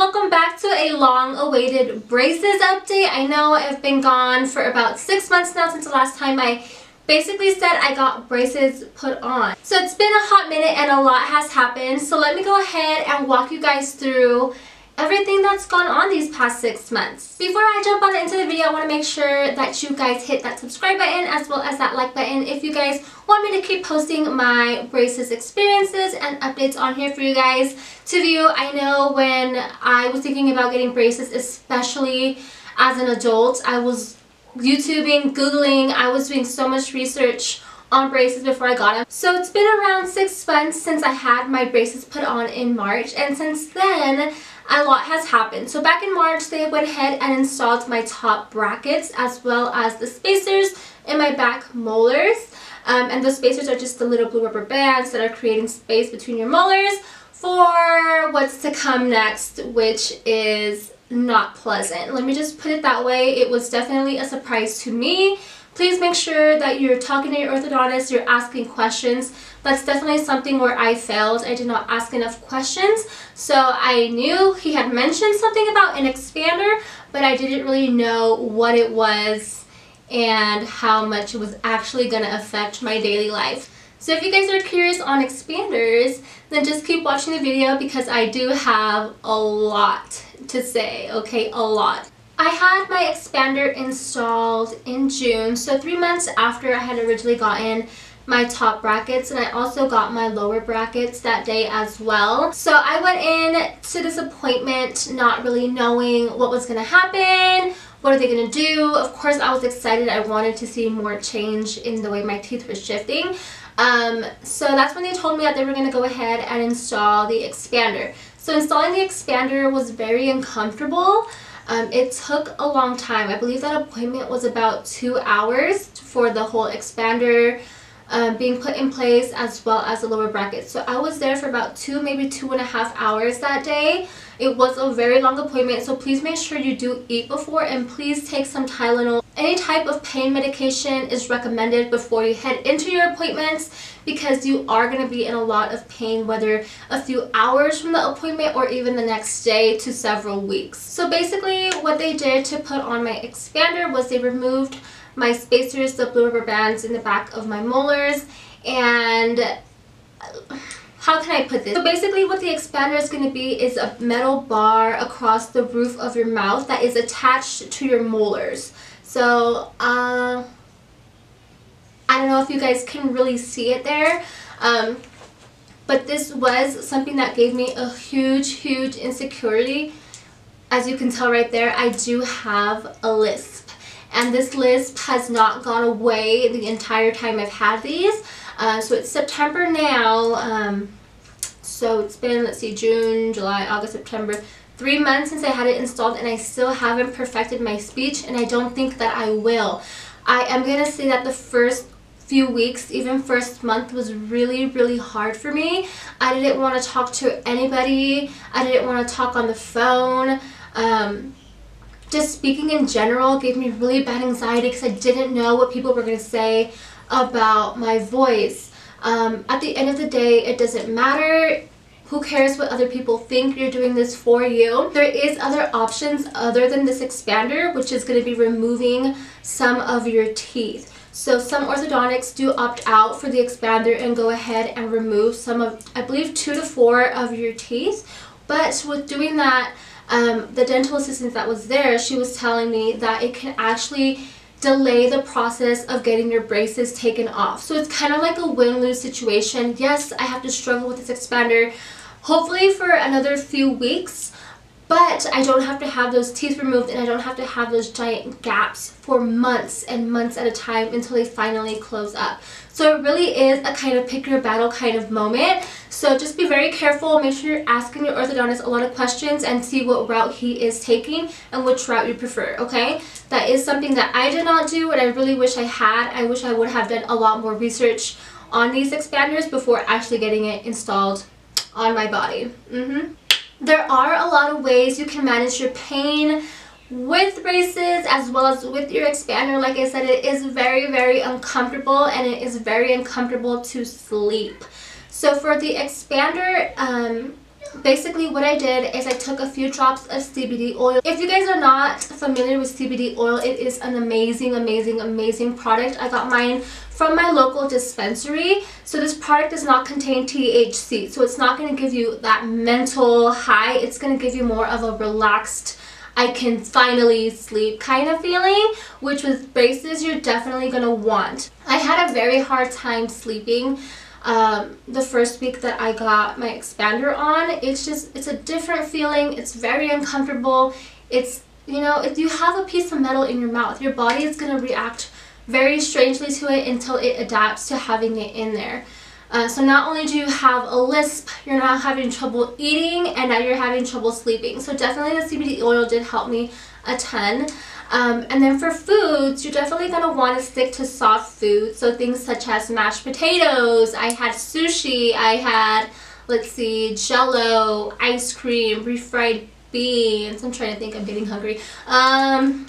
welcome back to a long-awaited braces update. I know I've been gone for about six months now since the last time I basically said I got braces put on. So it's been a hot minute and a lot has happened. So let me go ahead and walk you guys through everything that's gone on these past six months. Before I jump on into the video, I want to make sure that you guys hit that subscribe button as well as that like button if you guys want me to keep posting my braces experiences and updates on here for you guys to view. I know when I was thinking about getting braces, especially as an adult, I was YouTubing, Googling, I was doing so much research on braces before I got them. So it's been around six months since I had my braces put on in March and since then a lot has happened. So back in March, they went ahead and installed my top brackets as well as the spacers in my back molars. Um, and the spacers are just the little blue rubber bands that are creating space between your molars for what's to come next, which is not pleasant. Let me just put it that way. It was definitely a surprise to me Please make sure that you're talking to your orthodontist, you're asking questions. That's definitely something where I failed. I did not ask enough questions. So I knew he had mentioned something about an expander, but I didn't really know what it was and how much it was actually going to affect my daily life. So if you guys are curious on expanders, then just keep watching the video because I do have a lot to say, okay, a lot. I had my expander installed in June, so three months after I had originally gotten my top brackets and I also got my lower brackets that day as well. So I went in to this appointment not really knowing what was going to happen, what are they going to do. Of course I was excited, I wanted to see more change in the way my teeth were shifting. Um, so that's when they told me that they were going to go ahead and install the expander. So installing the expander was very uncomfortable. Um, it took a long time. I believe that appointment was about two hours for the whole expander um, being put in place as well as the lower bracket. So I was there for about two, maybe two and a half hours that day. It was a very long appointment, so please make sure you do eat before and please take some Tylenol. Any type of pain medication is recommended before you head into your appointments because you are going to be in a lot of pain whether a few hours from the appointment or even the next day to several weeks. So basically what they did to put on my expander was they removed my spacers, the blue rubber bands in the back of my molars and uh, how can I put this? So basically what the expander is going to be is a metal bar across the roof of your mouth that is attached to your molars. So, uh, I don't know if you guys can really see it there. Um, but this was something that gave me a huge, huge insecurity. As you can tell right there, I do have a lisp. And this lisp has not gone away the entire time I've had these. Uh, so it's September now. Um, so it's been, let's see, June, July, August, September, three months since I had it installed and I still haven't perfected my speech and I don't think that I will. I am going to say that the first few weeks, even first month was really, really hard for me. I didn't want to talk to anybody. I didn't want to talk on the phone. Um, just speaking in general gave me really bad anxiety because I didn't know what people were going to say about my voice. Um, at the end of the day, it doesn't matter. Who cares what other people think? You're doing this for you. There is other options other than this expander, which is going to be removing some of your teeth. So some orthodontics do opt out for the expander and go ahead and remove some of, I believe, two to four of your teeth. But with doing that, um, the dental assistant that was there, she was telling me that it can actually delay the process of getting your braces taken off. So it's kind of like a win-lose situation. Yes, I have to struggle with this expander hopefully for another few weeks, but I don't have to have those teeth removed and I don't have to have those giant gaps for months and months at a time until they finally close up. So it really is a kind of pick your battle kind of moment. So just be very careful. Make sure you're asking your orthodontist a lot of questions and see what route he is taking and which route you prefer, okay? That is something that I did not do and I really wish I had. I wish I would have done a lot more research on these expanders before actually getting it installed on my body. Mm -hmm. There are a lot of ways you can manage your pain with braces as well as with your expander. Like I said, it is very, very uncomfortable and it is very uncomfortable to sleep. So for the expander, um, basically what I did is I took a few drops of CBD oil. If you guys are not familiar with CBD oil, it is an amazing, amazing, amazing product. I got mine from my local dispensary. So this product does not contain THC. So it's not going to give you that mental high. It's going to give you more of a relaxed, I can finally sleep kind of feeling, which with braces you're definitely going to want. I had a very hard time sleeping um, the first week that I got my expander on. It's just, it's a different feeling. It's very uncomfortable. It's, you know, if you have a piece of metal in your mouth, your body is going to react very strangely to it until it adapts to having it in there. Uh, so not only do you have a lisp, you're not having trouble eating, and now you're having trouble sleeping. So definitely the CBD oil did help me a ton. Um, and then for foods, you're definitely going to want to stick to soft foods. So things such as mashed potatoes, I had sushi, I had, let's see, jello, ice cream, refried beans. I'm trying to think, I'm getting hungry. Um,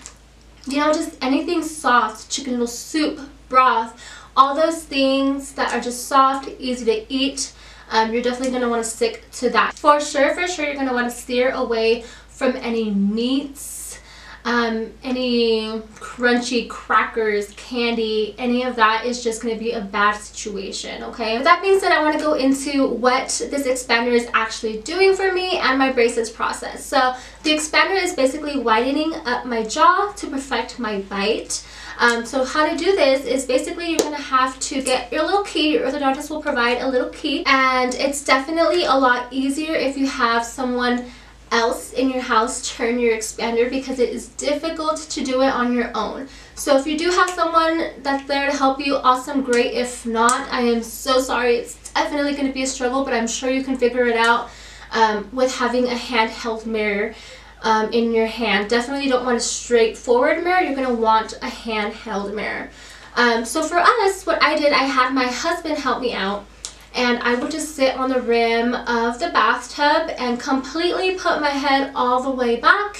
you know, just anything soft, chicken noodle soup, broth, all those things that are just soft, easy to eat. Um, you're definitely going to want to stick to that. For sure, for sure, you're going to want to steer away from any meats, um, any crunchy crackers, candy, any of that is just going to be a bad situation, okay? That being said, I want to go into what this expander is actually doing for me and my braces process. So the expander is basically widening up my jaw to perfect my bite. Um, so how to do this is basically you're going to have to get your little key. Your orthodontist will provide a little key and it's definitely a lot easier if you have someone else in your house turn your expander because it is difficult to do it on your own. So if you do have someone that's there to help you, awesome, great. If not, I am so sorry. It's definitely going to be a struggle, but I'm sure you can figure it out um, with having a handheld mirror um, in your hand. Definitely don't want a straightforward mirror. You're going to want a handheld mirror. Um, so for us, what I did, I had my husband help me out and I would just sit on the rim of the bathtub and completely put my head all the way back.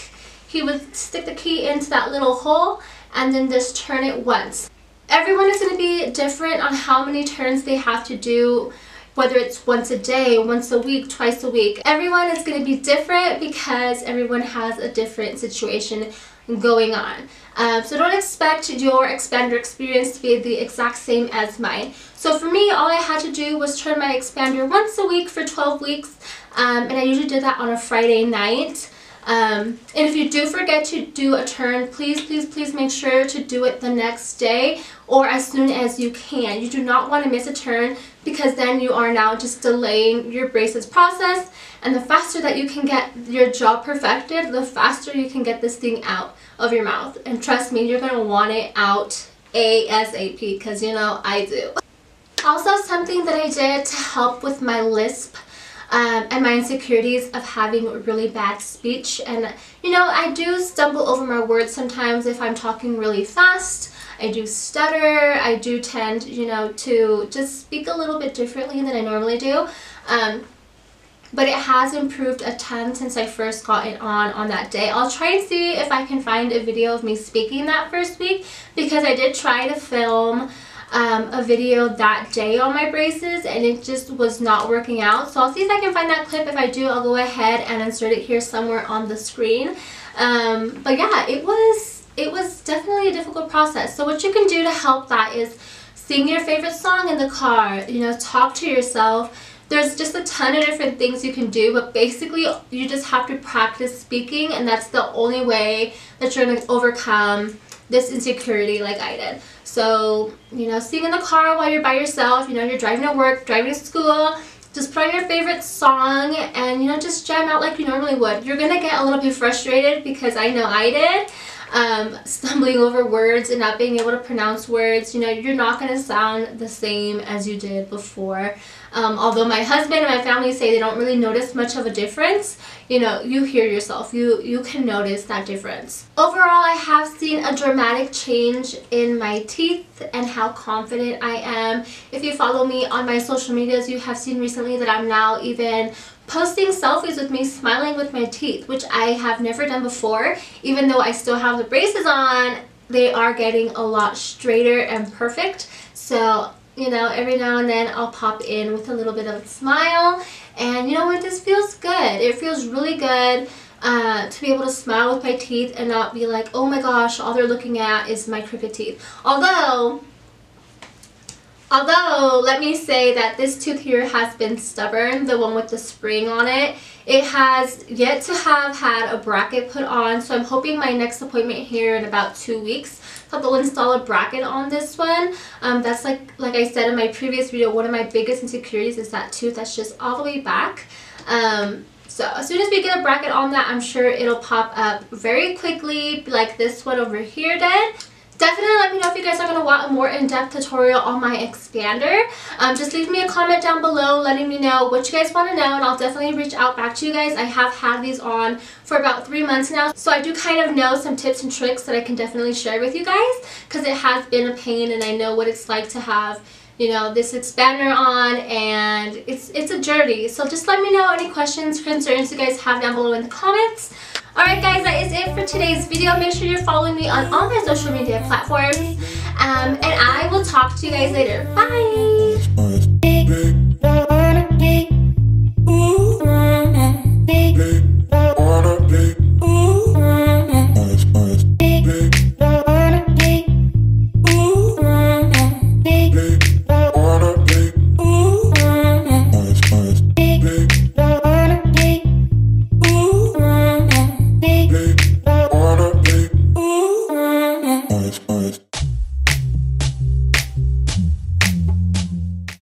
He would stick the key into that little hole and then just turn it once. Everyone is going to be different on how many turns they have to do whether it's once a day, once a week, twice a week. Everyone is going to be different because everyone has a different situation going on. Um, so don't expect your expander experience to be the exact same as mine. So for me, all I had to do was turn my expander once a week for 12 weeks, um, and I usually did that on a Friday night. Um, and if you do forget to do a turn, please, please, please make sure to do it the next day or as soon as you can. You do not want to miss a turn because then you are now just delaying your braces process and the faster that you can get your jaw perfected, the faster you can get this thing out of your mouth. And trust me, you're going to want it out ASAP because you know I do. Also something that I did to help with my lisp um, and my insecurities of having really bad speech. And, you know, I do stumble over my words sometimes if I'm talking really fast. I do stutter. I do tend, you know, to just speak a little bit differently than I normally do. Um, but it has improved a ton since I first got it on on that day. I'll try and see if I can find a video of me speaking that first week because I did try to film um, a video that day on my braces and it just was not working out. So I'll see if I can find that clip. If I do, I'll go ahead and insert it here somewhere on the screen. Um, but yeah, it was, it was definitely a difficult process. So what you can do to help that is sing your favorite song in the car, you know, talk to yourself. There's just a ton of different things you can do, but basically you just have to practice speaking and that's the only way that you're going to overcome this insecurity like I did. So, you know, sitting in the car while you're by yourself, you know, you're driving to work, driving to school, just put on your favorite song and, you know, just jam out like you normally would. You're going to get a little bit frustrated because I know I did. Um, stumbling over words and not being able to pronounce words, you know, you're not going to sound the same as you did before. Um, although my husband and my family say they don't really notice much of a difference, you know, you hear yourself. You, you can notice that difference. Overall, I have seen a dramatic change in my teeth and how confident I am. If you follow me on my social medias, you have seen recently that I'm now even posting selfies with me smiling with my teeth, which I have never done before. Even though I still have the braces on, they are getting a lot straighter and perfect. So you know, every now and then I'll pop in with a little bit of a smile And you know what, this feels good. It feels really good. Uh, to be able to smile with my teeth and not be like, oh my gosh, all they're looking at is my crooked teeth. Although, Although, let me say that this tooth here has been stubborn, the one with the spring on it. It has yet to have had a bracket put on, so I'm hoping my next appointment here in about two weeks that they'll install a bracket on this one. Um, that's like, like I said in my previous video, one of my biggest insecurities is that tooth that's just all the way back. Um, so as soon as we get a bracket on that, I'm sure it'll pop up very quickly like this one over here did. Definitely let me know if you guys are going to want a more in-depth tutorial on my expander. Um, just leave me a comment down below letting me know what you guys want to know and I'll definitely reach out back to you guys. I have had these on for about three months now so I do kind of know some tips and tricks that I can definitely share with you guys because it has been a pain and I know what it's like to have you know, this expander on and it's, it's a journey. So just let me know any questions, or concerns you guys have down below in the comments. Alright guys, that is it for today's video. Make sure you're following me on all my social media platforms. Um, and I will talk to you guys later. Bye!